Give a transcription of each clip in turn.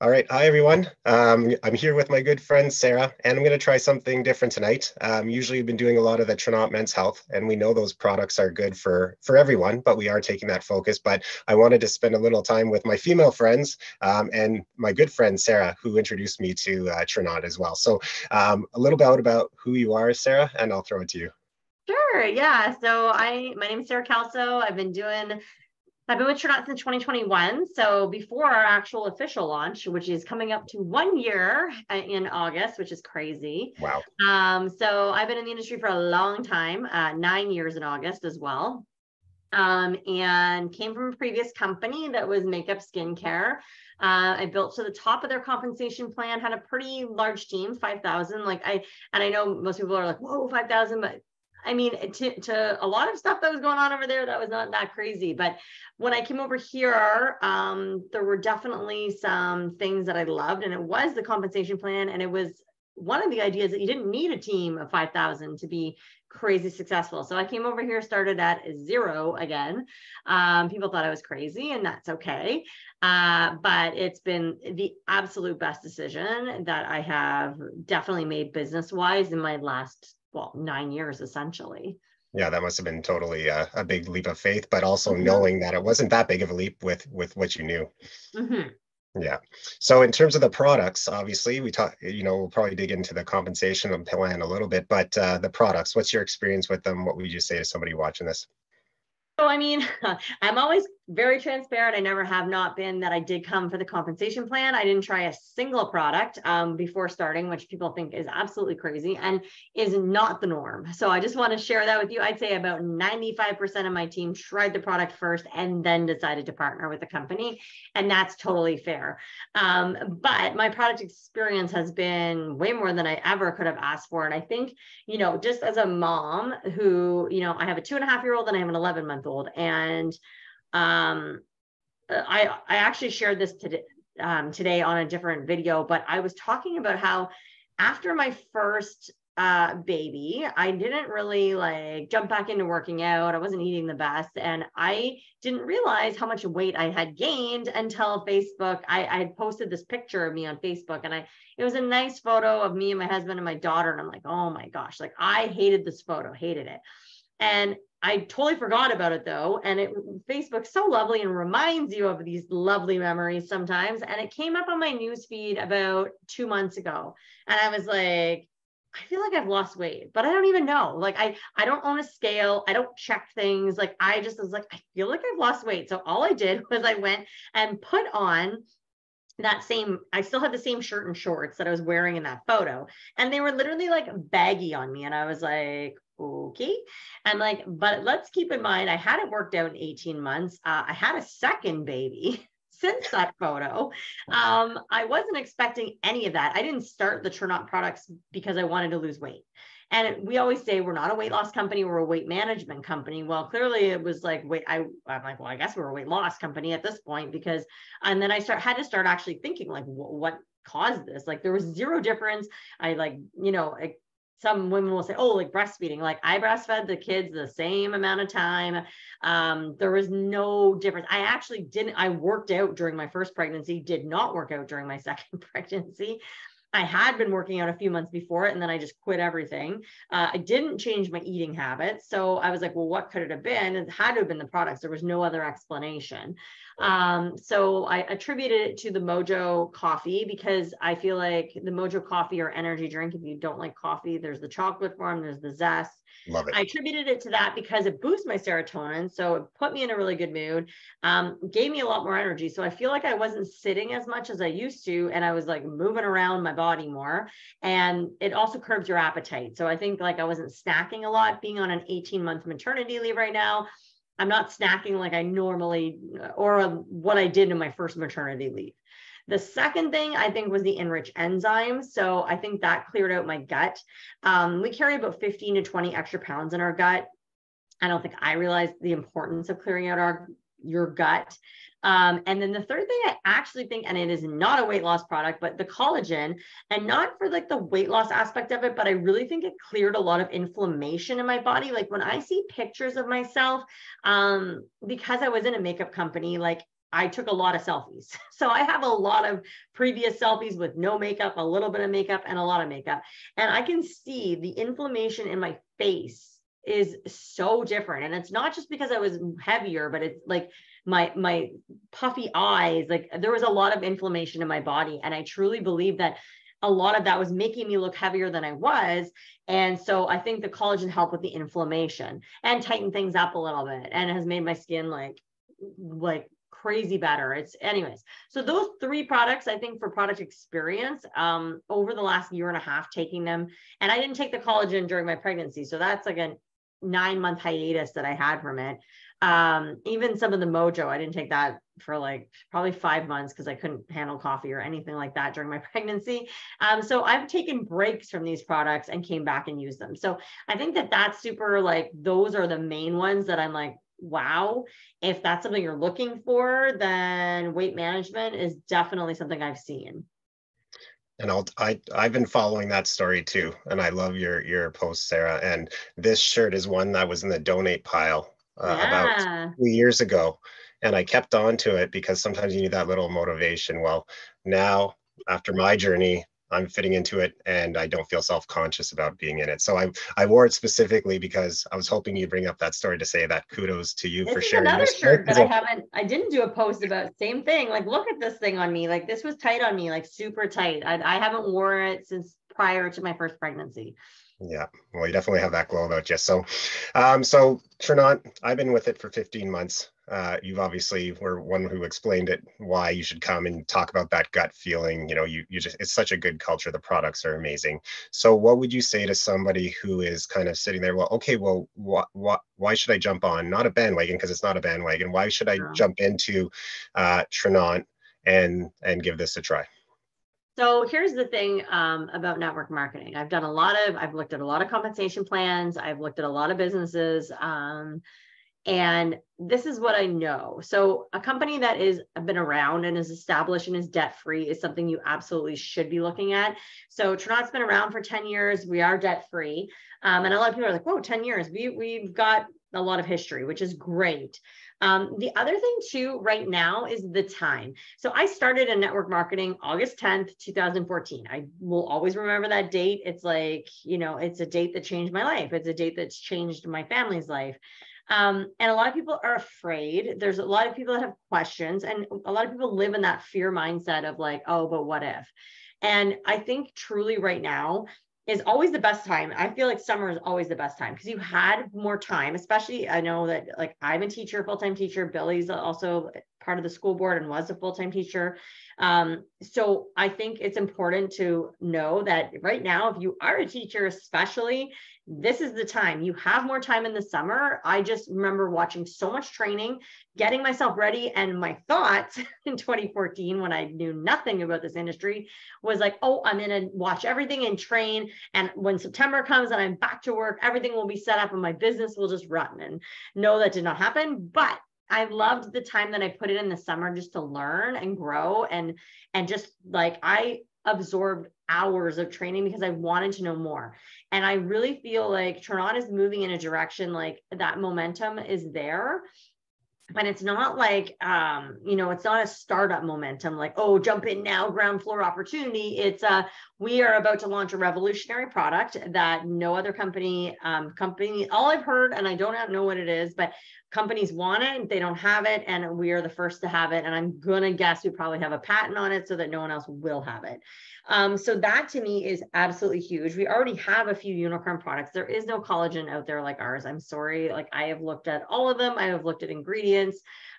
All right. Hi, everyone. Um, I'm here with my good friend, Sarah, and I'm going to try something different tonight. Um, usually, we've been doing a lot of the Tranont Men's Health, and we know those products are good for, for everyone, but we are taking that focus. But I wanted to spend a little time with my female friends um, and my good friend, Sarah, who introduced me to uh, Tranont as well. So um, a little bit about who you are, Sarah, and I'll throw it to you. Sure. Yeah. So I, my name is Sarah Calso. I've been doing I've been with Tranont since 2021. So before our actual official launch, which is coming up to one year in August, which is crazy. Wow. Um, so I've been in the industry for a long time, uh, nine years in August as well. Um, and came from a previous company that was makeup skincare. Uh, I built to the top of their compensation plan, had a pretty large team, 5,000. Like I, and I know most people are like, whoa, 5,000, but I mean, to, to a lot of stuff that was going on over there, that was not that crazy. But when I came over here, um, there were definitely some things that I loved, and it was the compensation plan, and it was one of the ideas that you didn't need a team of 5,000 to be crazy successful. So I came over here, started at zero again. Um, people thought I was crazy, and that's okay. Uh, but it's been the absolute best decision that I have definitely made business wise in my last well nine years essentially. Yeah that must have been totally a, a big leap of faith but also mm-hmm. knowing that it wasn't that big of a leap with with what you knew. Mm-hmm. yeah. So in terms of the products obviously we talk you know we'll probably dig into the compensation plan a little bit but uh, the products what's your experience with them? What would you say to somebody watching this? So I mean, I'm always very transparent. I never have not been that I did come for the compensation plan. I didn't try a single product um, before starting, which people think is absolutely crazy and is not the norm. So I just want to share that with you. I'd say about 95% of my team tried the product first and then decided to partner with the company. And that's totally fair. Um, but my product experience has been way more than I ever could have asked for. And I think, you know, just as a mom who, you know, I have a two and a half year old and I have an 11 month old and um, I I actually shared this today um, today on a different video, but I was talking about how after my first uh, baby, I didn't really like jump back into working out. I wasn't eating the best, and I didn't realize how much weight I had gained until Facebook. I, I had posted this picture of me on Facebook, and I it was a nice photo of me and my husband and my daughter, and I'm like, oh my gosh, like I hated this photo, hated it. And I totally forgot about it though. And it Facebook's so lovely and reminds you of these lovely memories sometimes. And it came up on my news feed about two months ago. And I was like, I feel like I've lost weight, but I don't even know. Like I I don't own a scale. I don't check things. Like I just was like, I feel like I've lost weight. So all I did was I went and put on that same i still had the same shirt and shorts that i was wearing in that photo and they were literally like baggy on me and i was like okay. And like, but let's keep in mind, I hadn't worked out in 18 months. Uh, I had a second baby since that photo. Um, I wasn't expecting any of that. I didn't start the Tranont products because I wanted to lose weight. And we always say we're not a weight loss company, we're a weight management company. Well, clearly it was like, wait, I, I'm like, well, I guess we're a weight loss company at this point because, and then I start had to start actually thinking like, what caused this? Like there was zero difference. I like, you know, some women will say, oh, like breastfeeding, like I breastfed the kids the same amount of time. Um, there was no difference. I actually didn't, I worked out during my first pregnancy, did not work out during my second pregnancy. I had been working out a few months before it and then I just quit everything. Uh, I didn't change my eating habits. So I was like, well, what could it have been? It had to have been the products. There was no other explanation. Um, so I attributed it to the Mojo coffee because I feel like the Mojo coffee or energy drink, if you don't like coffee, there's the chocolate form, there's the zest. Love it. I attributed it to that because it boosts my serotonin. So it put me in a really good mood, um, gave me a lot more energy. So I feel like I wasn't sitting as much as I used to. And I was like moving around my body more. And it also curbs your appetite. So I think like I wasn't snacking a lot, being on an 18 month maternity leave right now. I'm not snacking like I normally or what I did in my first maternity leave. The second thing I think was the enrich enzymes. So I think that cleared out my gut. Um, we carry about 15 to 20 extra pounds in our gut. I don't think I realized the importance of clearing out our your gut. Um, and then the third thing I actually think, and it is not a weight loss product, but the collagen, and not for like the weight loss aspect of it, but I really think it cleared a lot of inflammation in my body. Like when I see pictures of myself, um, because I was in a makeup company, like I took a lot of selfies. So I have a lot of previous selfies with no makeup, a little bit of makeup, and a lot of makeup. And I can see the inflammation in my face is so different. And it's not just because I was heavier, but it's like my my puffy eyes, like there was a lot of inflammation in my body. And I truly believe that a lot of that was making me look heavier than I was. And so I think the collagen helped with the inflammation and tighten things up a little bit and has made my skin like like crazy better. It's anyways. So those three products, I think for product experience, um, over the last year and a half, taking them, and I didn't take the collagen during my pregnancy. So that's like a nine month hiatus that I had from it. Um, even some of the mojo, I didn't take that for like probably five months because I couldn't handle coffee or anything like that during my pregnancy. Um, so I've taken breaks from these products and came back and used them. So I think that that's super like those are the main ones that I'm like, wow, if that's something you're looking for, then weight management is definitely something I've seen. And I'll, I, I've been following that story too. And I love your, your post, Sarah. And this shirt is one that was in the donate pile uh, yeah. about two years ago. And I kept on to it because sometimes you need that little motivation. Well, now after my journey, I'm fitting into it and I don't feel self-conscious about being in it. So I I wore it specifically because I was hoping you'd bring up that story to say that kudos to you this for sharing another shirt that I haven't I didn't do a post about same thing. Like look at this thing on me. Like this was tight on me, like super tight. I, I haven't worn it since prior to my first pregnancy. Yeah, well, you definitely have that glow about you. So, um, so Tranont, I've been with it for 15 months. Uh, you've obviously were one who explained it why you should come and talk about that gut feeling. You know, you you just it's such a good culture. The products are amazing. So, what would you say to somebody who is kind of sitting there? Well, okay, well, what what why should I jump on? Not a bandwagon because it's not a bandwagon. Why should I yeah. jump into uh, Tranont and and give this a try? So here's the thing um, about network marketing. I've done a lot of, I've looked at a lot of compensation plans. I've looked at a lot of businesses. Um, and this is what I know. So a company that is been around and is established and is debt free is something you absolutely should be looking at. So Tranont's been around for 10 years. We are debt free. Um, and a lot of people are like, whoa, 10 years. We, we've got a lot of history, which is great. Um, the other thing too, right now is the time. So I started in network marketing August 10th, 2014. I will always remember that date. It's like, you know, it's a date that changed my life. It's a date that's changed my family's life. Um, and a lot of people are afraid. There's a lot of people that have questions, and a lot of people live in that fear mindset of like, oh, but what if? And I think truly right now, is always the best time. I feel like summer is always the best time because you had more time, especially I know that like I'm a teacher, full-time teacher. Billy's also part of the school board and was a full-time teacher. Um, so I think it's important to know that right now, if you are a teacher, especially, this is the time. You have more time in the summer. I just remember watching so much training, getting myself ready. And my thoughts in 2014, when I knew nothing about this industry, was like, oh, I'm going to watch everything and train. And when September comes and I'm back to work, everything will be set up and my business will just run. And no, that did not happen. But I loved the time that I put it in the summer just to learn and grow and and just like I absorbed hours of training because I wanted to know more. And I really feel like Tranont is moving in a direction like that momentum is there but it's not like um, you know it's not a startup momentum like oh jump in now ground floor opportunity. It's uh we are about to launch a revolutionary product that no other company um, company all i've heard and i don't know what it is but companies want it they don't have it and we are the first to have it and i'm gonna guess we probably have a patent on it so that no one else will have it. Um, so that to me is absolutely huge. We already have a few unicorn products. There is no collagen out there like ours. I'm sorry. Like i have looked at all of them. I have looked at ingredients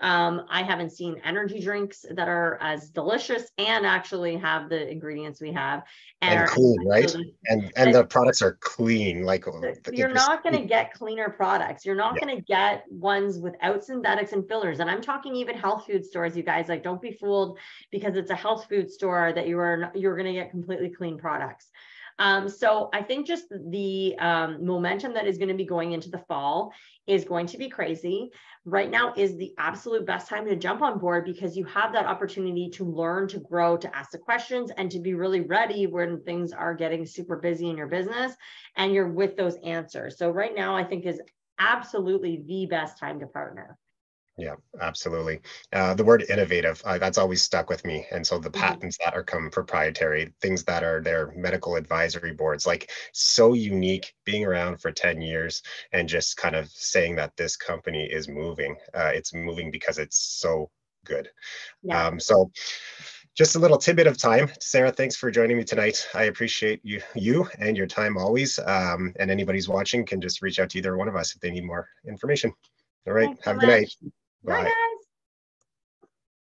um, I haven't seen energy drinks that are as delicious and actually have the ingredients we have. And, and clean, right? and and the products are clean. Like you're not going to get cleaner products. You're not yeah. going to get ones without synthetics and fillers. And I'm talking even health food stores, you guys. Like, don't be fooled because it's a health food store that you are you're going to get completely clean products. Um, so I think just the um, momentum that is going to be going into the fall is going to be crazy. Right now is the absolute best time to jump on board because you have that opportunity to learn, to grow, to ask the questions, and to be really ready when things are getting super busy in your business and you're with those answers. So right now, I think is absolutely the best time to partner. Yeah, absolutely. Uh, the word innovative, uh, that's always stuck with me. And so the Mhm. patents that are come proprietary, things that are their medical advisory boards, like so unique, being around for 10 years and just kind of saying that this company is moving. Uh, it's moving because it's so good. Yeah. Um, so just a little tidbit of time. Sarah, thanks for joining me tonight. I appreciate you, you and your time always. Um, and anybody's watching can just reach out to either one of us if they need more information. All right. Thanks so Have a good night. Bye. guys.